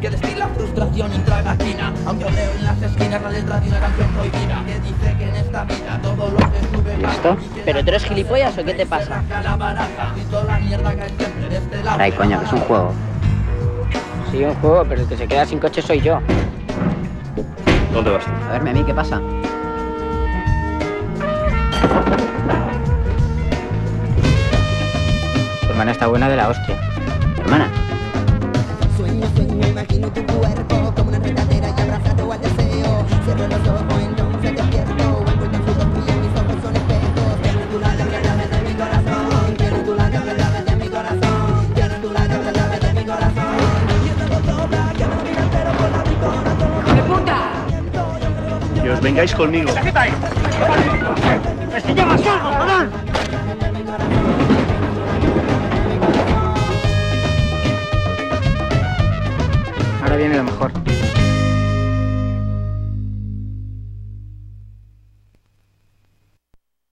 que destila frustración intragatina. Aunque leo en las esquinas la letra de una canción prohibida que dice que en esta vida todo lo que sube ¿Listo? ¿Pero tú eres gilipollas o qué te pasa? este. Ay, coño, que es un juego. Sí, un juego, pero el que se queda sin coche soy yo. ¿Dónde vas? A verme a mí, ¿qué pasa? Tu hermana está buena de la hostia. Hermana, Sobra, que me mira entero por la mi corazón. Y os vengáis conmigo. Ahora viene lo mejor.